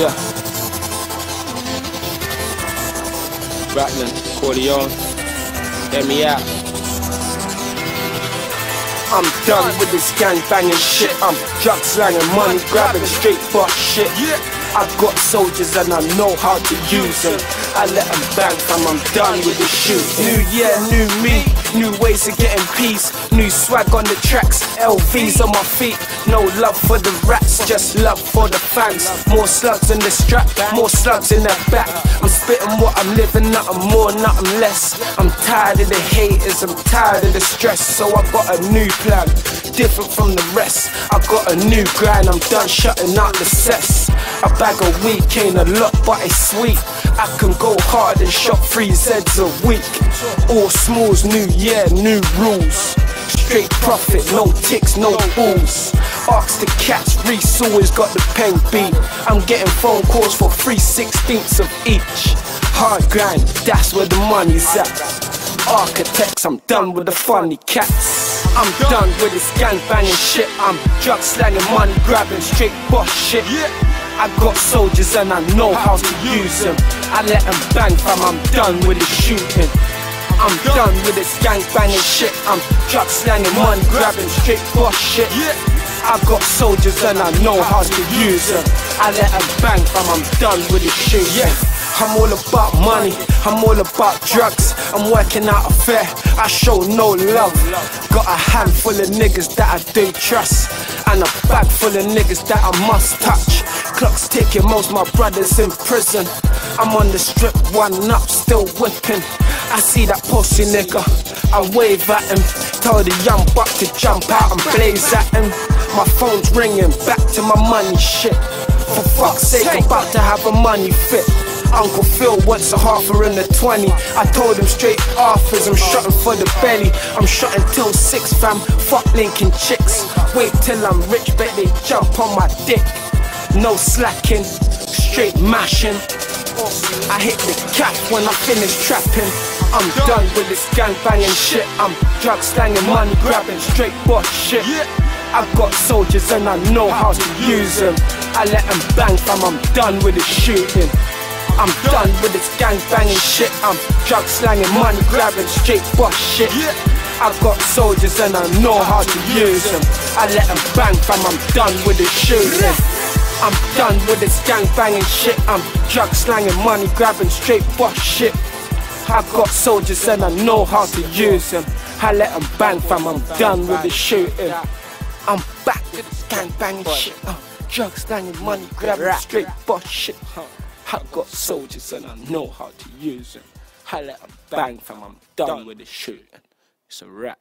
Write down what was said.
Yeah. Ratlin, Corleone, get me out. I'm done with this gang banging shit. I'm drug slanging, money grabbing, straight boss shit. I've got soldiers and I know how to use them. I let them bang, fam, I'm done with the shoot. New year, new me, new ways of getting peace. New swag on the tracks, LVs on my feet. No love for the rats, just love for the fans. More slugs in the strap, more slugs in the back. I'm spitting what I'm living, nothing more, nothing less. I'm tired of the haters, I'm tired of the stress. So I got a new plan, different from the rest. I got a new grind, I'm done shutting out the cess. A bag of weed ain't a lot, but it's sweet. I can go hard and shot three Z's a week. All smalls, new year, new rules. Straight profit, no ticks, no balls. Ask the cats, Reese always got the pen beat. I'm getting phone calls for three sixteenths of each. Hard grind, that's where the money's at. Architects, I'm done with the funny cats. I'm done with this gang banging shit. I'm drug slanging, money grabbing, straight boss shit. I got soldiers and I know how to use them. I let them bang, fam. I'm done with the shooting. I'm done with this gang banging shit. I'm drug slanging, money grabbing, straight boss shit. I got soldiers and I know how to use them. I let them bang, fam. I'm done with the shooting. I'm all about money, I'm all about drugs. I'm working out a fair, I show no love. Got a handful of niggas that I do trust, and a bag full of niggas that I must touch. Clock's ticking, most my brothers in prison. I'm on the strip, one up, still whipping. I see that pussy nigga, I wave at him. Tell the young buck to jump out and blaze at him. My phone's ringing, back to my money shit. For fuck's sake, I'm about to have a money fit. Uncle Phil wants a halfer in the 20. I told him straight offers, I'm shotting for the belly. I'm shotting till six, fam. Fuck linking chicks. Wait till I'm rich, bet they jump on my dick. No slacking, straight mashing. I hit the cap when I finish trapping. I'm done with this gang banging shit. I'm drug slanging, money grabbing, straight boss shit. I've got soldiers and I know how to use them. I let them bang, fam. I'm done with the shooting. I'm done with this gang banging shit. I'm drug slanging, money grabbing, straight boss shit. I've got soldiers and I know how to use them. I let them bang, fam. I'm done with the shooting. I'm done with this gang banging shit. I'm drug slanging, money grabbing, straight boss shit. I've got soldiers and I know how to use them. I let them bang, fam. I'm done with the shooting. I'm back with this gang banging shit. I'm drug slanging, money grabbing, straight boss shit. I've got soldiers and I know how to use them. I let them bang, fam. I'm done with the shooting. It's a rap.